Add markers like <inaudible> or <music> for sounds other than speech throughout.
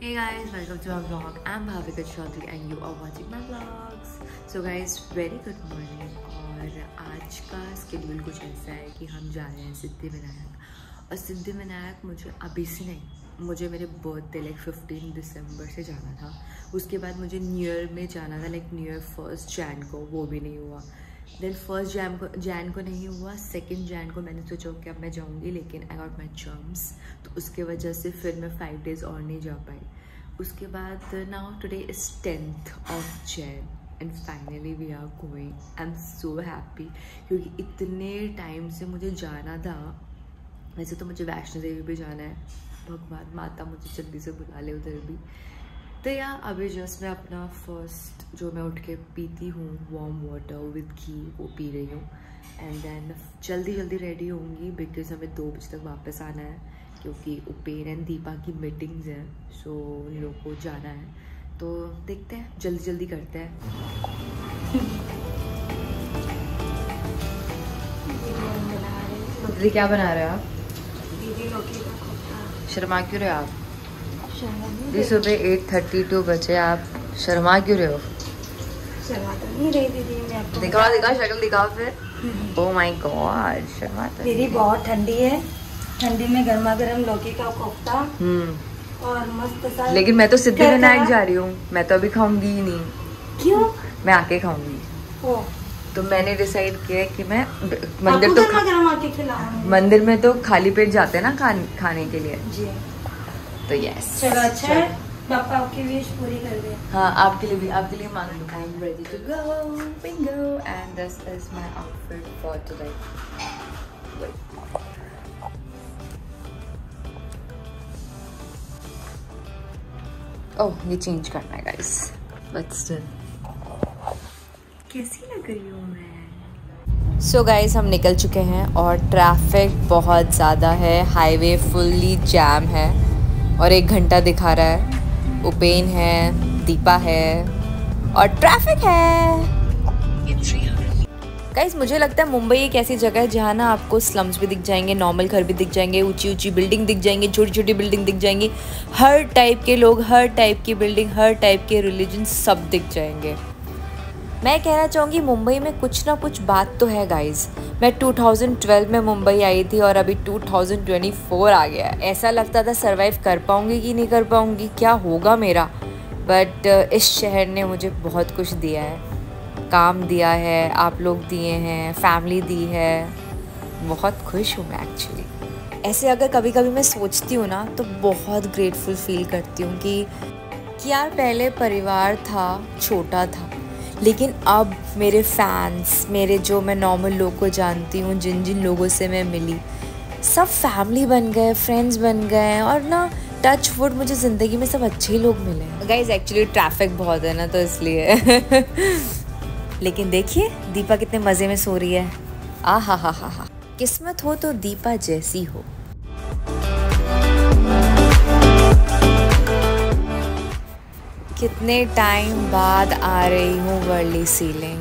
Hey guys, welcome to our vlog. I'm Bhavika Chaudhary and you are watching my vlogs. So guys, very good morning और आज का schedule कुछ ऐसा है कि हम जा रहे हैं सिद्धि विनायक और सिद्धि विनायक मुझे अभी से नहीं मुझे मेरे बर्थडे लाइक फिफ्टीन दिसंबर से जाना था उसके बाद मुझे न्यू ईयर में जाना था like new year first Jan को वो भी नहीं हुआ देन फ़र्स्ट जैन को जैन को नहीं हुआ सेकेंड जैन को मैंने सोचा कि अब मैं जाऊँगी, लेकिन आई गॉट माई जर्म्स तो उसके वजह से फिर मैं फाइव डेज़ और नहीं जा पाई। उसके बाद now today is tenth of Jan and finally we are going I am so happy क्योंकि इतने टाइम से मुझे जाना था। वैसे तो मुझे वैष्णो देवी भी जाना है। भगवान माता मुझे जल्दी से बुला ले उधर भी। तो या अभी जस्ट मैं अपना फ़र्स्ट जो मैं उठ के पीती हूँ वार्म वाटर विद घी वो पी रही हूँ। एंड देन जल्दी जल्दी रेडी होंगी बिकॉज़ हमें दो बजे तक वापस आना है क्योंकि उपेन एंड दीपा की मीटिंग्स हैं सो उन लोग को जाना है। तो देखते हैं जल्दी जल्दी करते हैं। क्या बना रहे हो आप? शर्मा क्यों रहे हो आप? जी सुबह एट थर्टी टू बजे आप शर्मा क्यों रहे हो? शर्मा नहीं दिखाओ दिखाओ शक्ल दिखाओ फिर। ओ माय गॉड शर्मा तो दीदी बहुत ठंडी है। ठंडी में गर्मा गर्म लौकी का कोफ्ता हम्म। और मस्त सा लेकिन मैं तो सिद्धि विनायक जा रही हूँ। मैं तो अभी खाऊँगी ही नहीं। क्यों? मैं आके खाऊँगी। तो मैंने डिसाइड किया कि मैं मंदिर तो खिलाऊँगी। मंदिर में तो खाली पेट जाते हैं ना खाने के लिए। जी। तो यस चलो अच्छा है पापा आपकी विश पूरी कर दे। हाँ आपके लिए भी आपके लिए मांग लो I am ready to go bingo and this is my outfit for today oh ये चेंज करना है गाइस बट स्टिल कैसी लग रही हूँ मैं? सो so गाइस हम निकल चुके हैं और ट्रैफ़िक बहुत ज़्यादा है. हाईवे फुल्ली जैम है. और एक घंटा दिखा रहा है। उपेन है, दीपा है और ट्रैफ़िक है। गाइज़ मुझे लगता है मुंबई एक ऐसी जगह है जहाँ ना आपको स्लम्स भी दिख जाएँगे नॉर्मल घर भी दिख जाएँगे, ऊँची ऊँची बिल्डिंग दिख जाएँगे, छोटी छोटी बिल्डिंग दिख जाएँगी। हर टाइप के लोग, हर टाइप की बिल्डिंग हर टाइप के रिलीजन सब दिख जाएँगे। मैं कहना चाहूँगी, मुंबई में कुछ ना कुछ बात तो है गाइज़ मैं 2012 में मुंबई आई थी और अभी 2024 आ गया ऐसा लगता था सरवाइव कर पाऊँगी कि नहीं कर पाऊँगी, क्या होगा मेरा? बट इस शहर ने मुझे बहुत कुछ दिया है। काम दिया है, आप लोग दिए हैं फैमिली दी है। बहुत खुश हूँ मैं एक्चुअली ऐसे अगर कभी कभी मैं सोचती हूँ ना तो बहुत ग्रेटफुल फील करती हूँ कि कि यार, पहले परिवार था, छोटा था। लेकिन अब मेरे फैंस मेरे जो मैं नॉर्मल लोग को जानती हूँ जिन जिन लोगों से मैं मिली सब फैमिली बन गए फ्रेंड्स बन गए और ना टच वुड मुझे ज़िंदगी में सब अच्छे ही लोग मिले गाइज़ एक्चुअली ट्रैफ़िक बहुत है ना तो इसलिए। <laughs> लेकिन देखिए दीपा कितने मज़े में सो रही है। आ हा हा हा हा किस्मत हो तो दीपा जैसी हो। कितने टाइम बाद आ रही हूँ वर्ली सीलिंग।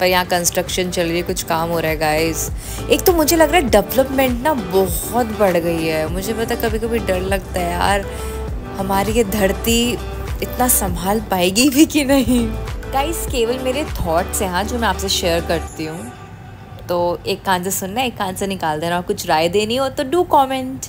पर यहाँ कंस्ट्रक्शन चल रही है, कुछ काम हो रहा है गाइस एक तो मुझे लग रहा है डेवलपमेंट ना बहुत बढ़ गई है। मुझे पता कभी कभी डर लगता है, यार, हमारी ये धरती इतना संभाल पाएगी भी कि नहीं? गाइस केवल मेरे थॉट्स हैं हाँ जो मैं आपसे शेयर करती हूँ। तो एक कान से सुनना, एक कान से निकाल देना, और कुछ राय देनी हो तो डू कमेंट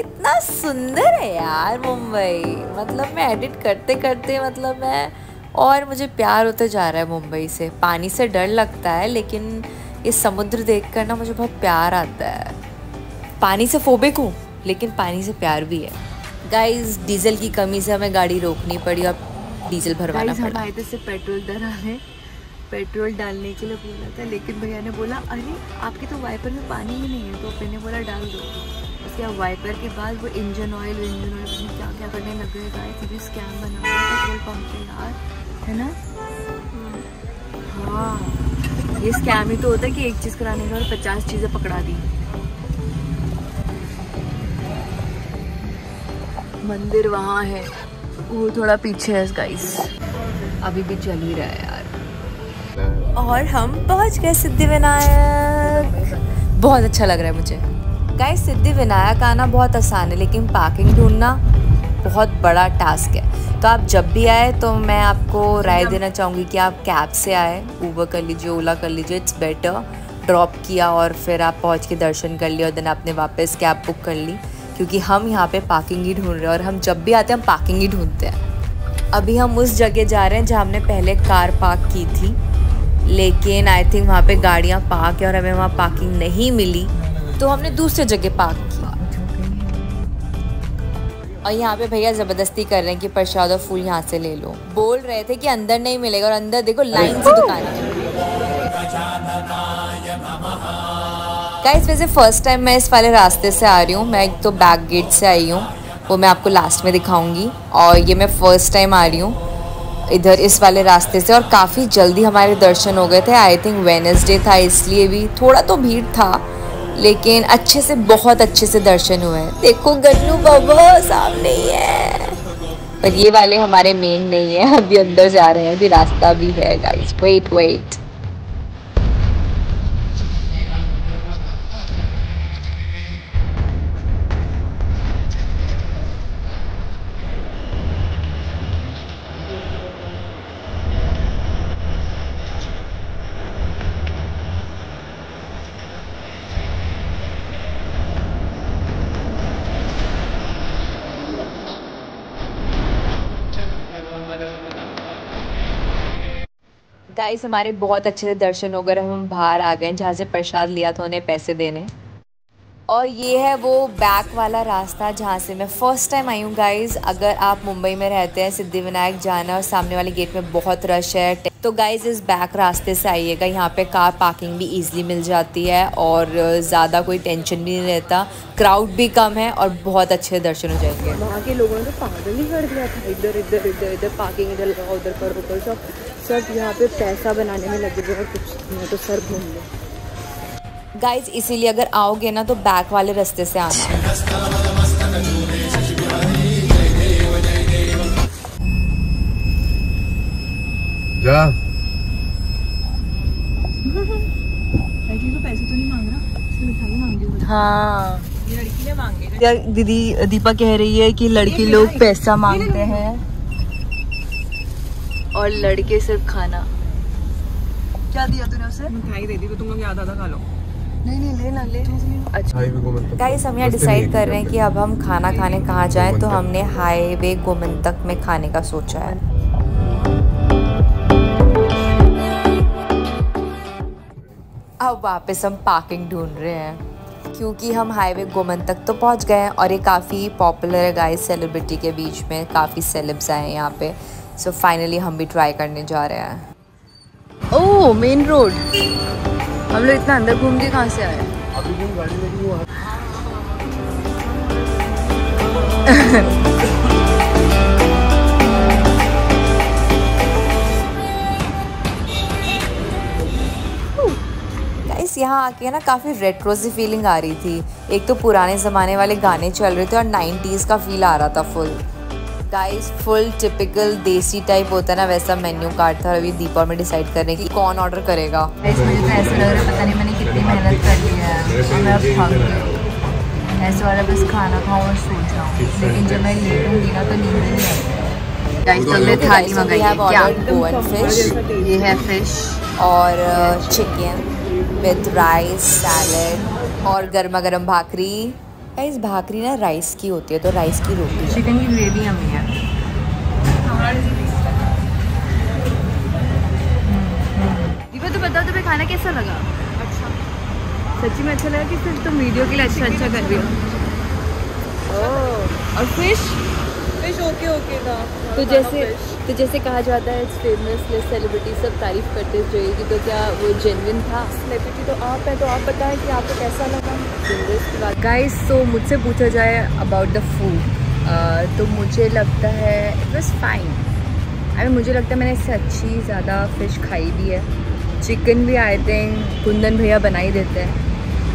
कितना सुंदर है यार मुंबई। मतलब मैं एडिट करते करते मतलब मैं और मुझे प्यार होते जा रहा है मुंबई से। पानी से डर लगता है लेकिन ये समुद्र देख कर ना मुझे बहुत प्यार आता है। पानी से फोबिक हूँ लेकिन पानी से प्यार भी है। गाइस डीजल की कमी से हमें गाड़ी रोकनी पड़ी और डीजल भरवाना हम पड़ा। थे सिर्फ़ पेट्रोल डराने। पेट्रोल डालने के लिए बोला था लेकिन भैया ने बोला अरे आपके तो वाइपर में पानी ही नहीं है तो फिर ने बोला डाल दो। उसके बाद वाइपर के बाद वो इंजन ऑयल इंजन ऑयल पता क्या क्या करने लग गए गाइस ये भी स्कैम बना हुआ पेट्रोल पंप पे यार, है ना? हाँ ये स्कैम ही तो होता है कि एक चीज़ कराने के बाद पचास चीज़ें पकड़ा दी। मंदिर वहाँ है, वो थोड़ा पीछे है गाइस अभी भी चल ही रहा है यार। और हम पहुँच गए सिद्धि विनायक बहुत अच्छा लग रहा है मुझे। गाइस सिद्धि विनायक आना बहुत आसान है, लेकिन पार्किंग ढूंढना बहुत बड़ा टास्क है। तो आप जब भी आए तो मैं आपको राय देना चाहूँगी कि आप कैब से आए ऊबर कर लीजिए ओला कर लीजिए इट्स बेटर ड्रॉप किया और फिर आप पहुँच के दर्शन कर लिए और देन आपने वापस कैब बुक कर ली, क्योंकि हम यहाँ पे पार्किंग ही ढूंढ रहे हैं और हम जब भी आते हैं, हम पार्किंग ही ढूंढते हैं। अभी हम उस जगह जा रहे हैं जहाँ हमने पहले कार पार्क की थी, लेकिन आई थिंक वहाँ पे गाड़ियाँ पार्क है और हमें वहाँ पार्किंग नहीं मिली। तो हमने दूसरे जगह पार्क किया और यहाँ पे भैया ज़बरदस्ती कर रहे हैं कि प्रसाद और फूल यहाँ से ले लो। बोल रहे थे कि अंदर नहीं मिलेगा और अंदर देखो लाइन से दुकान है। गाइस वैसे फ़र्स्ट टाइम मैं इस वाले रास्ते से आ रही हूँ। मैं एक तो बैक गेट से आई हूँ। वो मैं आपको लास्ट में दिखाऊँगी। और ये मैं फ़र्स्ट टाइम आ रही हूँ इधर इस वाले रास्ते से। और काफ़ी जल्दी हमारे दर्शन हो गए थे। आई थिंक वेनसडे था इसलिए भी थोड़ा तो भीड़ था। लेकिन अच्छे से, बहुत अच्छे से दर्शन हुए देखो, गन्नू बाबा सामने ही है। पर ये वाले हमारे मेन नहीं है, अभी अंदर जा रहे हैं, अभी रास्ता भी है गाइस वेट वेट गाइस हमारे बहुत अच्छे से दर्शन हो गए हम बाहर आ गए जहाँ से प्रसाद लिया था उन्हें पैसे देने। और ये है वो बैक वाला रास्ता जहाँ से मैं फ़र्स्ट टाइम आई हूँ गाइज़ अगर आप मुंबई में रहते हैं सिद्धि विनायक जाना और सामने वाले गेट में बहुत रश है तो गाइज़ इस बैक रास्ते से आइएगा। यहाँ पे कार पार्किंग भी इजीली मिल जाती है और ज़्यादा कोई टेंशन भी नहीं रहता। क्राउड भी कम है और बहुत अच्छे दर्शन हो जाएँगे। वहाँ के लोगों ने तो पागल ही कर दिया था। इधर इधर इधर इधर पार्किंग इधर, उधर करो करो सब। सब यहाँ पे पैसा बनाने में लगे हुए और कुछ नहीं तो सर घूम लो। गाइज़ इसीलिए अगर आओगे ना तो बैक वाले रास्ते से आना। जा। पैसे नहीं मांग रहा मिठाई मांगी हाँ लड़की ने मांगे। दीदी दीपा कह रही है कि लड़की लोग पैसा मांगते हैं। और लड़के सिर्फ़ खाना। क्या दिया तूने उसे? मिठाई दे दी तो तुम लोग याद आता खा लो। नहीं नहीं लेना ले। अच्छा। गाइस हम यहाँ डिसाइड कर रहे हैं कि अब हम खाना खाने कहाँ जाएँ तो हमने हाईवे गोमंतक में खाने का सोचा है। अब वापस हम पार्किंग ढूंढ रहे हैं क्योंकि हम हाईवे गोमन तक तो पहुँच गए हैं और ये काफ़ी पॉपुलर है गाइस सेलिब्रिटी के बीच में काफ़ी सेलेब्स आए हैं यहाँ पे। सो so फाइनली हम भी ट्राई करने जा रहे हैं। ओह मेन रोड हम लोग इतना अंदर घूम के कहाँ से आए? <laughs> यहाँ आके ना काफ़ी रेट्रो सी फीलिंग आ रही थी। एक तो पुराने ज़माने वाले गाने चल रहे थे और 90s का फील आ रहा था full guys full typical desi type होता है ना वैसा मेन्यू कार्ड था अभी दीपा में डिसाइड करने की कौन ऑर्डर करेगा। मुझे तो ऐसा लग रहा है पता नहीं मैंने कितनी मेहनत कर ली है। मैं अब थक गई ऐसे वाला बस खाना खाऊं और सो जाऊँ। लेकिन जब मैं लेटूँगी ना तो नींद नहीं आएगी। गाइस तो हमने थाली मंगाई है। क्या? गोवन फ़िश ये है फ़िश और चिकन विथ राइस सैलड और गर्मा गर्म भाकरी। गाइस भाकरी ना राइस की होती है तो राइस की रोटी चिकन की ग्रेवी हमें है। दीपा तो बताओ तुम्हें खाना कैसा लगा? अच्छा। सच्ची में अच्छा लगा कि सिर्फ़ तुम वीडियो के लिए अच्छा अच्छा कर रही हो? और फ़िश फ़िश ओके ओके था। तो जैसे तो जैसे कहा जाता है फ़ेमस सेलिब्रिटी सब तारीफ़ करते जो रहेगी तो क्या वो जेनविन था? सेलिब्रिटी तो आप है तो आप बताएँ कि आपको कैसा लगा? गाइस तो मुझसे पूछा जाए अबाउट द फ़ूड तो मुझे लगता है इट वॉज़ फाइन आई मुझे लगता है मैंने इससे अच्छी ज़्यादा फ़िश खाई भी है. चिकन भी आए थे कुंदन भैया बना ही देते हैं.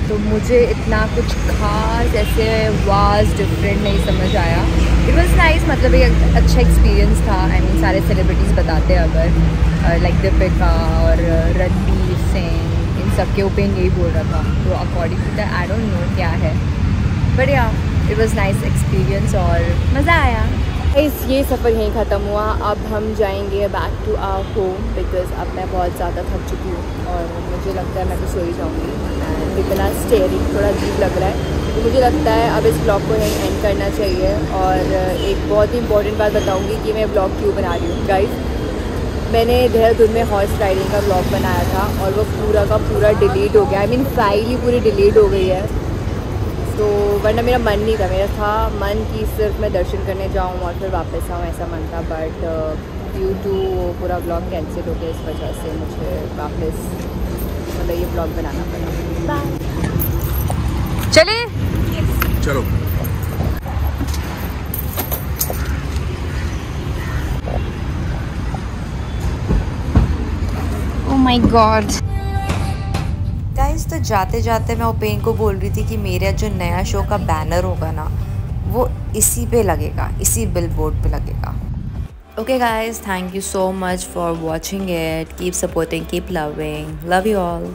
तो मुझे इतना कुछ खास ऐसे वाज डिफरेंट नहीं समझ आया। इट वॉज़ नाइस मतलब एक अच्छा एक्सपीरियंस था। आई I मीन mean, सारे सेलिब्रिटीज़ बताते हैं अगर लाइक दीपिका और रणवीर सिंह इन सब के ओपिनियन यही बोल रहा था। तो according to the I don't know क्या है। बट या इट वॉज़ नाइस एक्सपीरियंस और मज़ा आया। इस ये सफ़र यहीं ख़त्म हुआ। अब हम जाएँगे back to our home because अब मैं बहुत ज़्यादा थक चुकी हूँ और मुझे लगता है मैं तो सो ही जाऊँगी। इतना स्टेयरिंग थोड़ा अजीब लग रहा है। तो मुझे लगता है अब इस ब्लॉग को यहीं एंड करना चाहिए और एक बहुत ही इंपॉर्टेंट बात बताऊँगी कि मैं ब्लॉग क्यों बना रही हूँ। गाइज़ मैंने देहरादून में हॉर्स राइडिंग का ब्लॉग बनाया था और वो पूरा का पूरा डिलीट हो गया। आई मीन फ़ाइल ही पूरी डिलीट हो गई है। वरना मेरा मन नहीं था मेरा था मन कि सिर्फ़ मैं दर्शन करने जाऊँ और फिर वापस आऊँ ऐसा मन था। बट ड्यू टू पूरा ब्लॉग कैंसिल हो गया इस वजह से मुझे वापस मतलब ये ब्लॉग बनाना पड़ा। चले चलो। ओ माय गॉड गाइस तो जाते जाते मैं ओपेन को बोल रही थी कि मेरा जो नया शो का बैनर होगा ना, वो इसी पे लगेगा, इसी बिल बोर्ड पर लगेगा। Okay guys thank you so much for watching it keep supporting keep loving love you all